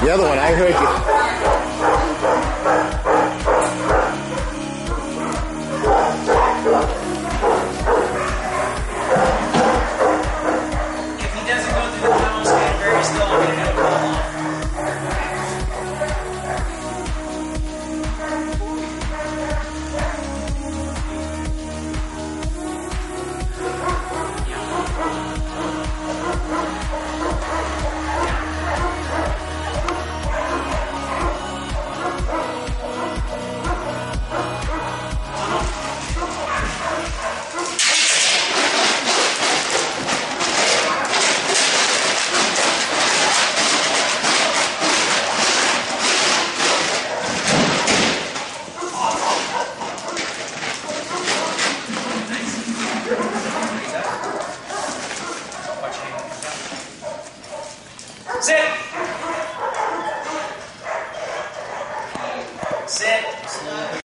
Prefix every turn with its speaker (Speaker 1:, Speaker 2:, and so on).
Speaker 1: The other one, I heard you.
Speaker 2: Sit. Sit.